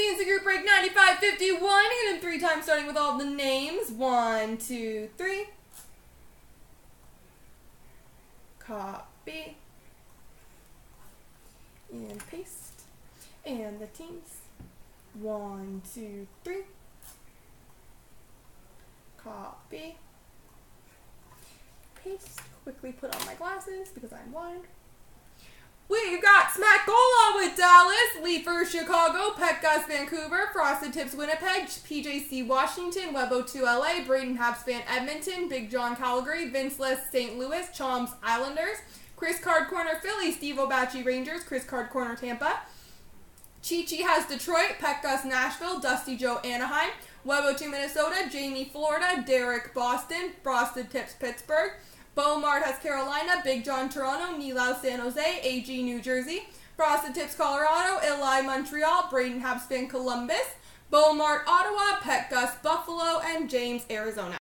CNC Group Break 9551. Hit him three times, starting with all the names. One, two, three. Copy. And paste. And the teams. One, two, three. Copy. Paste. Quickly put on my glasses because I'm blind. Dallas, Leafer Chicago, Gus Vancouver, Frosted Tips Winnipeg, PJC Washington, Webo 2 LA, Braden Habsfan Edmonton, Big John Calgary, Vince List St. Louis, Choms Islanders, Chris Card Corner Philly, Steve Obachi Rangers, Chris Card Corner Tampa. Chi Chi has Detroit, Gus Nashville, Dusty Joe Anaheim, Webo 2 Minnesota, Jamie Florida, Derek Boston, Frosted Tips Pittsburgh. Beaumart has Carolina, Big John Toronto, Nilau San Jose, AG New Jersey, Frosted Tips Colorado, Eli Montreal, Braden Habsfan Columbus, Beaumart Ottawa, Pet Gus Buffalo, and James Arizona.